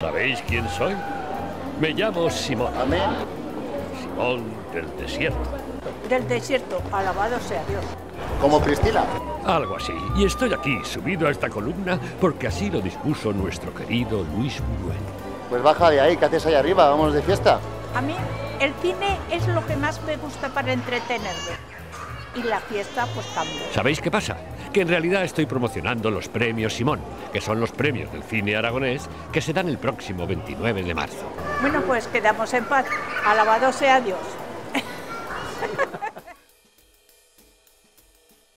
¿Sabéis quién soy? Me llamo Simón. Amén. Simón del desierto. Del desierto, alabado sea Dios. Como Priscila. Algo así. Y estoy aquí, subido a esta columna, porque así lo dispuso nuestro querido Luis Buñuel. Pues baja de ahí, ¿qué haces ahí arriba? Vamos de fiesta. A mí el cine es lo que más me gusta para entretenerme. Y la fiesta pues también. ¿Sabéis qué pasa? Que en realidad estoy promocionando los premios Simón, que son los premios del cine aragonés que se dan el próximo 29 de marzo. Bueno, pues quedamos en paz. Alabado sea Dios.